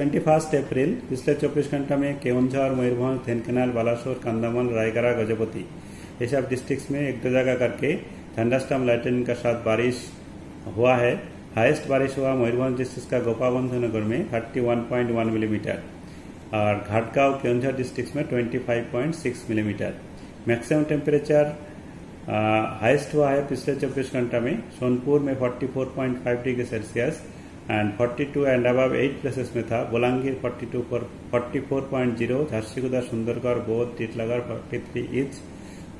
Twenty first अप्रैल पिछले 24 घंटा में केवंझर मयूरभंज थेनकनाल बालासोर कंदामल रायगढ़ गजपति ये सब डिस्ट्रिक्ट में एक दो जगह करके थंडरस्टॉर्म लाइटनिंग का साथ बारिश हुआ है हाईएस्ट बारिश हुआ मयूरभंज डिस्ट्रिक्ट का गोपाबंधु नगर में 31.1 मिलीमीटर और घाटगांव केवंझर डिस्ट्रिक्ट में 25.6 मिलीमीटर मैक्सिमम टेम्परेचर हाईएस्ट हुआ है पिछले 24 घंटा में सोनपुर में 44.5 degree Celsius and 42 and above at places में था। बोलांगीर 42 पर 44.0 झारसीगुदा सुंदरगढ़ बौद्ध टीटलागढ़ 43 इंच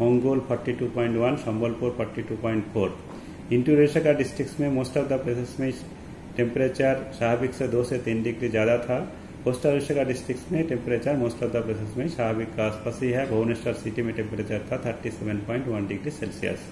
मंगोल 42.1 संबलपुर 42.4 इंटू रेशका डिस्ट्रिक्ट में मोस्ट ऑफ़ द प्लेसेस में टेम्परेचर स्वाभाविक से दो से तीन डिग्री ज़्यादा था। कोस्टल रेशका डिस्ट्रिक्ट में temperature most of the places में स्वाभाविक का आसपास ही है। भुवनेश्वर सिटी में टेम्परेचर था 37.1 डिग्री सेल्सियस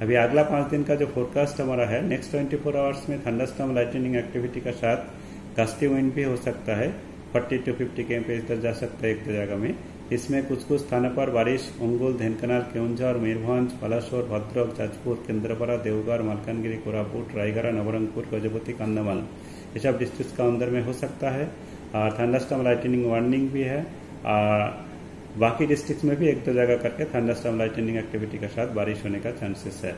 अभी अगला पाँच दिन का जो फोरकास्ट हमारा है नेक्स्ट ट्वेंटी फोर आवर्स में थंडरस्टॉर्म लाइटनिंग एक्टिविटी का साथ गस्ती विंड भी हो सकता है। फोर्टी टू फिफ्टी के इधर जा सकता है एक दो जगह में। इसमें कुछ कुछ स्थानों पर बारिश अंगुल धेनकनाल केउंझर मयूरभंज बालासोर भद्रक जाजपुर, केंद्रपाड़ा, देवगढ़, मालकानगिरी, कोरापुट, रायगढ़, नवरंगपुर, गजपति कंधमाल ये सब डिस्ट्रिक्ट का अंदर में हो सकता है। और थंडरस्टॉर्म लाइटनिंग वार्निंग भी है। और बाकी डिस्ट्रिक्ट में भी एक दो जगह करके थंडरस्टॉर्म लाइटनिंग एक्टिविटी के साथ बारिश होने का चांसेस है।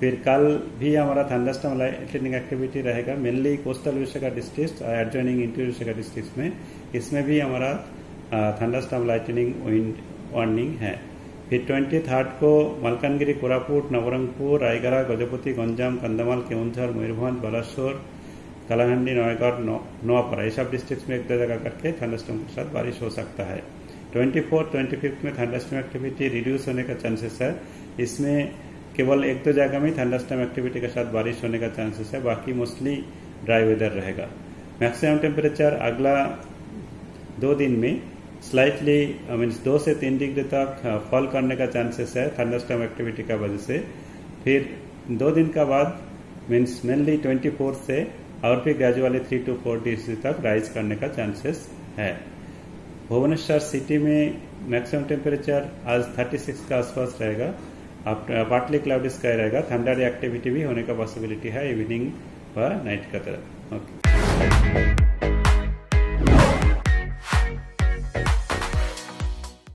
फिर कल भी हमारा थंडरस्टॉर्म लाइटनिंग एक्टिविटी रहेगा मेनली कोस्टल का डिस्ट्रिक्ट एडजॉइनिंग इंटीरियर विषय का डिस्ट्रिक्ट में। इसमें भी हमारा थंडरस्टॉर्म लाइटनिंग विंड वार्निंग है। फिर ट्वेंटी थर्ड को मलकानगिरी, कोरापुट, नवरंगपुर, रायगढ़, गजपति, गंजाम कंधमाल केवंझर, मयूरभंज, बालासोर, कलाहंडी नौगढ़ नोआपाड़ा ये सब डिस्ट्रिक्ट में एक दो जगह करके थंडरस्टॉर्म के साथ बारिश हो सकता है। ट्वेंटी फोर्थ ट्वेंटी फिफ्थ में थंडरस्टॉर्म एक्टिविटी रिड्यूस होने का चांसेस है। इसमें केवल एक दो जगह में थंडरस्टॉर्म एक्टिविटी के साथ बारिश होने का चांसेस है। बाकी मोस्टली ड्राई वेदर रहेगा। मैक्सिमम टेम्परेचर अगला दो दिन में स्लाइटली मीन्स दो से तीन डिग्री तक फॉल करने का चांसेस है थंडरस्टॉर्म एक्टिविटी का वजह से। फिर दो दिन का बाद मीन्स मेनली ट्वेंटी फोर्थ से और फिर gradually three to four degree तक राइज करने का चांसेस है। भुवनेश्वर सिटी में मैक्सिमम टेम्परेचर आज 36 के आसपास रहेगा। पार्टली क्लाउड स्काई रहेगा। थंडर एक्टिविटी भी होने का पॉसिबिलिटी है इवनिंग व नाइट का तरफ़। ओके